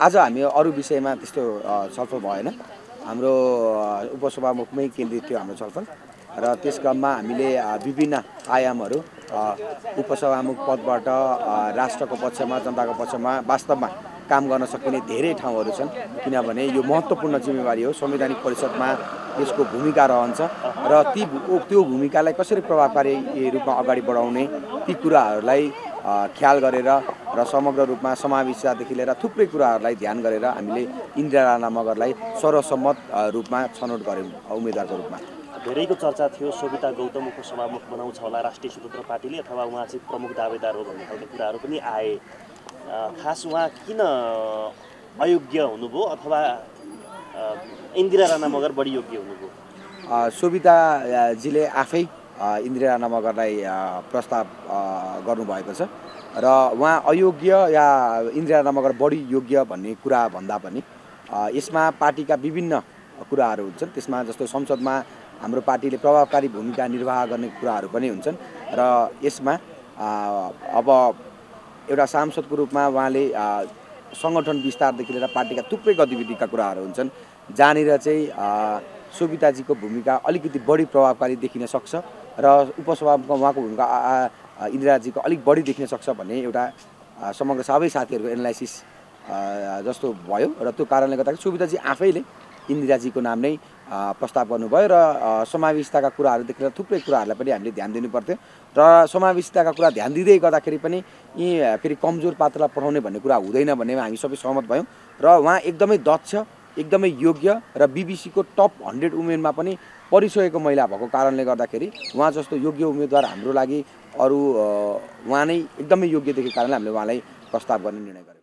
आज हामी अरू विषयमा त्यस्तो छलफल भएन। हाम्रो उपसभामुखमै केन्द्रित थियो हाम्रो छलफल। र त्यस क्रममा हामीले विभिन्न आयामहरू उपसभामुख पदबाट राष्ट्रको पक्षमा जनताको पक्षमा वास्तवमा काम गर्न सकिने धेरै ठाउँहरू छन्। किनभने यो महत्त्वपूर्ण जिम्मेवारी हो। संवैधानिक परिषदमा यसको भूमिका रहन्छ। र ती त्यो भूमिकालाई कसरी प्रभावकारी रूपमा अगाडि बढाउने ती कुराहरूलाई ख्याल गरेर र समग्र रूपमा समावेशितादेखि लिएर थुप्रै कुराहरूलाई ध्यान गरेर हामीले इन्दिरा राणा मगरलाई सर्वसम्मत रूपमा छनौट गऱ्यौँ उम्मेदवारको रूपमा। धेरैको चर्चा थियो सोभिता गौतम उपसभामुख बनाउँछ होला राष्ट्रिय स्वतन्त्र पार्टीले अथवा उहाँ चाहिँ प्रमुख दावेदार हो भन्ने खालको कुराहरू पनि आए। खास उहाँ किन अयोग्य हुनुभयो अथवा इन्दिरा राणा मगर बढी योग्य हुनुभयो? सोभिताजीले आफै इन्दिरा राणा मगरलाई अ, प्रस्ताव गर्नुभएको छ। र उहाँ अयोग्य या इन्दिरा राणा मगर बढी योग्य भन्ने कुरा भन्दा पनि यसमा पार्टीका विभिन्न कुराहरू हुन्छन्। त्यसमा जस्तो संसदमा हाम्रो पार्टीले प्रभावकारी भूमिका निर्वाह गर्ने कुराहरू पनि हुन्छन्। र यसमा अब एउटा सांसदको रूपमा उहाँले सङ्गठन विस्तारदेखि लिएर पार्टीका थुप्रै गतिविधिका कुराहरू हुन्छन्। जहाँनिर चाहिँ अ, सोभिताजीको भूमिका अलिकति बढी प्रभावकारी देखिन सक्छ। र उपसभामा उहाँको भूमिका इन्दिराजीको अलिक बढी देखिन सक्छ भन्ने एउटा समग्र सबै साथीहरूको एनालाइसिस जस्तो भयो र त्यो कारणले गर्दाखेरि सुविधाजी आफैले इन्दिराजीको नाम नै प्रस्ताव गर्नुभयो र समावेशिताका कुराहरूदेखि लिएर थुप्रै कुराहरूलाई पनि हामीले ध्यान दिनुपर्थ्यो र समावेशिताका कुरा ध्यान दिँदै गर्दाखेरि पनि यी फेरि कमजोर पात्रलाई पठाउने भन्ने कुरा हुँदैन भन्नेमा हामी सबै सहमत भयौँ र उहाँ एकदमै दक्ष एकदमै योग्य र बिबिसीको टप हन्ड्रेड वुमेनमा पनि परिसकेको महिला भएको कारणले गर्दाखेरि उहाँ जस्तो योग्य उम्मेदवार हाम्रो लागि अरू उहाँ नै एकदमै योग्य देखेको कारणले हामीले उहाँलाई प्रस्ताव गर्ने निर्णय गर्यौँ